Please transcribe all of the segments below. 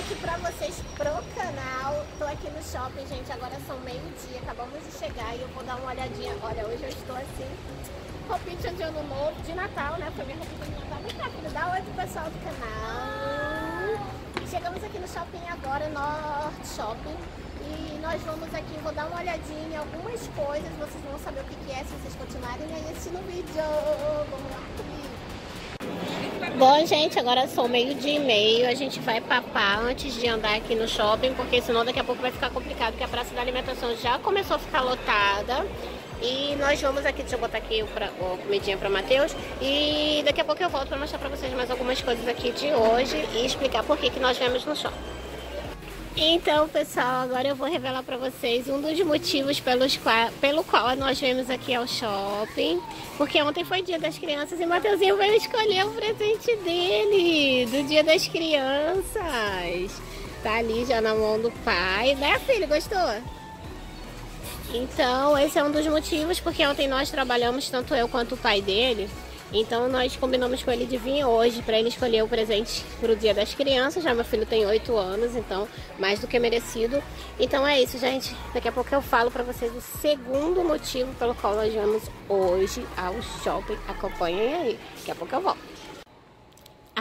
aqui pra vocês pro canal. Tô aqui no shopping, gente. Agora são meio-dia. Acabamos de chegar e eu vou dar uma olhadinha. Olha, hoje eu estou assim, roupinha de ano novo, de Natal, né? Foi minha roupinha de Natal. Vem cá, filho. Dá oi pro pessoal do canal. Chegamos aqui no shopping agora, Norte Shopping. E nós vamos aqui, vou dar uma olhadinha em algumas coisas. Vocês vão saber o que, que é se vocês continuarem aí assistindo o vídeo. Bom, gente, agora são meio-dia e meio. A gente vai papar antes de andar aqui no shopping, porque senão daqui a pouco vai ficar complicado, porque a praça da alimentação já começou a ficar lotada. E nós vamos aqui, deixa eu botar aqui pra, a comidinha para Matheus. E daqui a pouco eu volto para mostrar para vocês mais algumas coisas aqui de hoje e explicar por que, que nós viemos no shopping. Então, pessoal, agora eu vou revelar para vocês um dos motivos pelos qual, pelo qual nós viemos aqui ao shopping. Porque ontem foi dia das crianças e Mateuzinho veio escolher o presente dele, do dia das crianças. Tá ali já na mão do pai. Né, filho? Gostou? Então, esse é um dos motivos, porque ontem nós trabalhamos, tanto eu quanto o pai dele, então nós combinamos com ele de vir hoje para ele escolher o presente para o Dia das Crianças. Já meu filho tem 8 anos, então mais do que merecido. Então é isso, gente. Daqui a pouco eu falo para vocês o segundo motivo pelo qual nós vamos hoje ao shopping. Acompanhem aí. Daqui a pouco eu volto.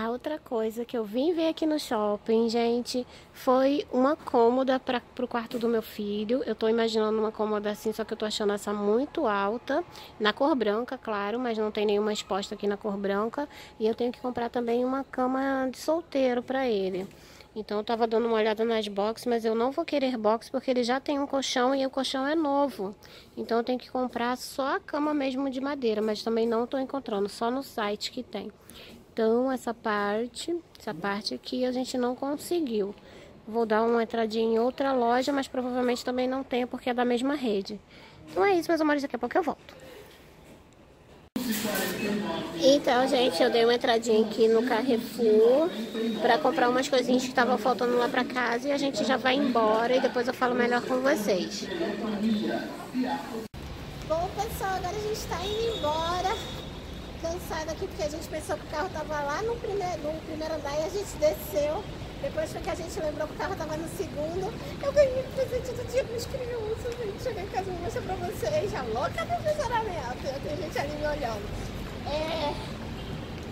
A outra coisa que eu vim ver aqui no shopping, gente, foi uma cômoda para o quarto do meu filho. Eu tô imaginando uma cômoda assim, só que eu tô achando essa muito alta. Na cor branca, claro, mas não tem nenhuma exposta aqui na cor branca. E eu tenho que comprar também uma cama de solteiro para ele. Então eu tava dando uma olhada nas boxes, mas eu não vou querer box porque ele já tem um colchão e o colchão é novo. Então eu tenho que comprar só a cama mesmo de madeira, mas também não tô encontrando, só no site que tem. Então, essa parte, essa parte aqui a gente não conseguiu. Vou dar uma entradinha em outra loja, mas provavelmente também não tem, porque é da mesma rede. Então é isso, meus amores, daqui a pouco eu volto. Então, gente, eu dei uma entradinha aqui no Carrefour para comprar umas coisinhas que estavam faltando lá para casa e a gente já vai embora e depois eu falo melhor com vocês. Bom, pessoal, agora a gente está indo embora cansada aqui porque a gente pensou que o carro tava lá no primeiro, no primeiro andar e a gente desceu. Depois foi que a gente lembrou que o carro tava no segundo. Eu ganhei o presente do dia pras crianças, gente. Cheguei em casa e vou mostrar pra vocês. Já louca do funcionamento. Tem gente ali me olhando. É...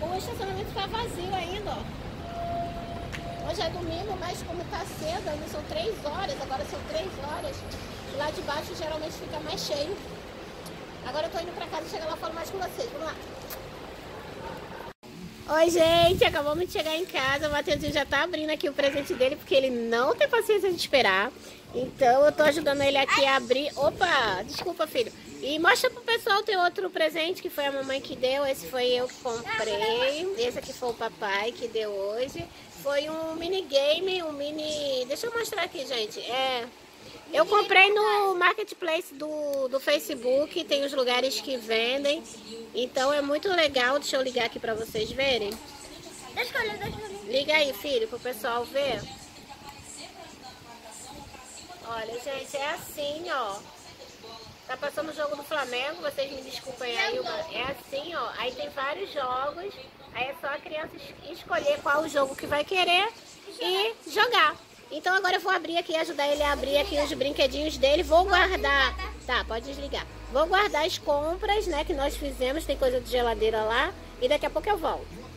O estacionamento tá vazio ainda, ó. Hoje é domingo, mas como tá cedo, ainda são três horas, agora são três horas. Lá de baixo geralmente fica mais cheio. Agora eu tô indo pra casa e chegar lá e falo mais com vocês. Vamos lá. Oi, gente, acabamos de chegar em casa. O Matheusinho já tá abrindo aqui o presente dele, porque ele não tem paciência de esperar. Então eu tô ajudando ele aqui a abrir. Opa, desculpa, filho. E mostra pro pessoal tem outro presente que foi a mamãe que deu. Esse foi eu que comprei. Esse aqui foi o papai que deu hoje. Foi um minigame, um mini. Deixa eu mostrar aqui, gente. É. Eu comprei no marketplace do, do Facebook, tem os lugares que vendem. Então é muito legal. Deixa eu ligar aqui pra vocês verem. Liga aí, filho, pro pessoal ver. Olha, gente, é assim, ó. Tá passando o jogo do Flamengo, vocês me desculpem aí. É assim, ó. Aí tem vários jogos. Aí é só a criança escolher qual o jogo que vai querer e jogar. Então agora eu vou abrir aqui, ajudar ele a abrir aqui os brinquedinhos dele. Vou guardar. Tá, pode desligar. Vou guardar as compras, né, que nós fizemos. Tem coisa de geladeira lá. E daqui a pouco eu volto.